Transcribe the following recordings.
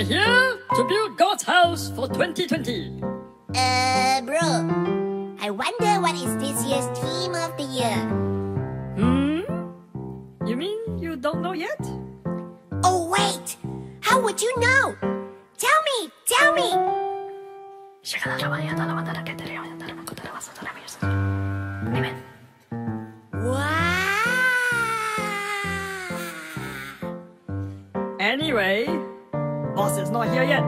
are here to build God's house for 2020. Uh, bro, I wonder what is this year's theme of the year? Hmm? You mean you don't know yet? Oh, wait! How would you know? Tell me, tell me! Wow! Anyway, boss is not here yet.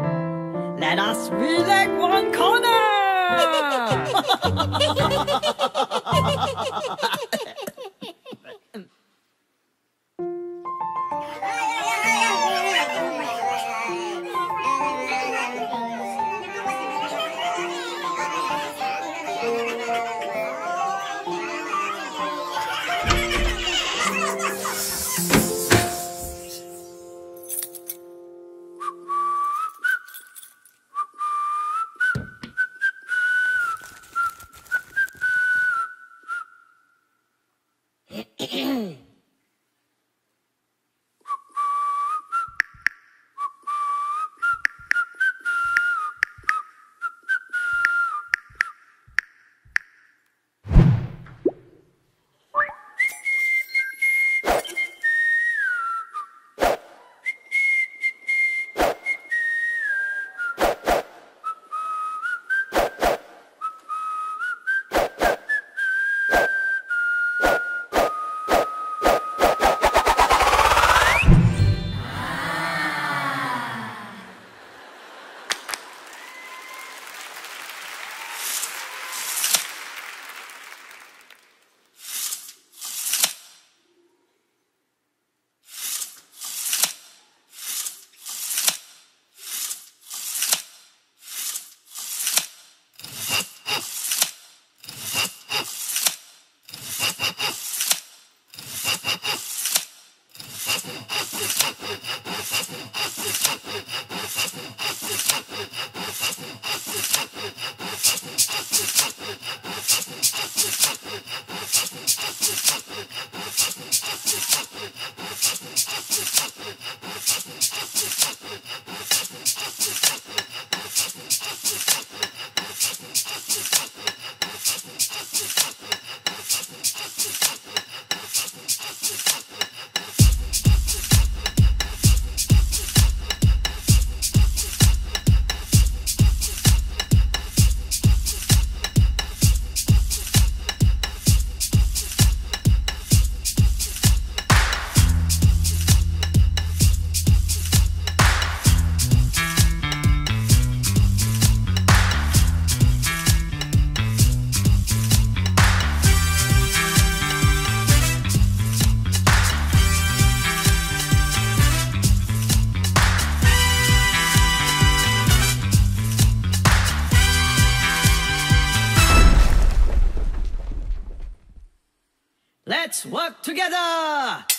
Let us relax one corner! Thank you. Together!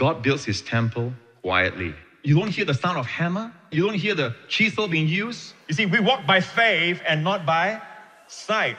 God builds his temple quietly. You don't hear the sound of hammer. You don't hear the chisel being used. You see, we walk by faith and not by sight.